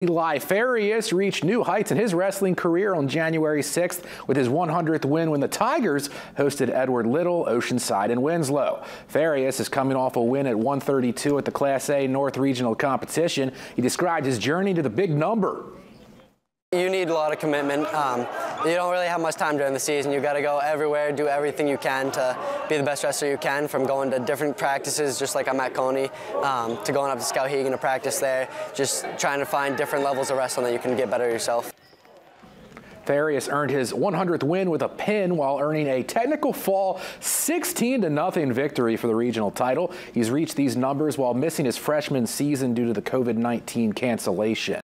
Eli Farias reached new heights in his wrestling career on January 6th with his 100th win when the Tigers hosted Edward Little, Oceanside, and Winslow. Farias is coming off a win at 132 at the Class A North Regional competition. He described his journey to the big number. Need a lot of commitment. Um, you don't really have much time during the season. You've got to go everywhere, do everything you can to be the best wrestler you can. From going to different practices, just like I'm at Cony, um, to going up to Skowhegan to practice there. Just trying to find different levels of wrestling that you can get better yourself. Farias earned his 100th win with a pin while earning a technical fall 16 to nothing victory for the regional title. He's reached these numbers while missing his freshman season due to the COVID-19 cancellation.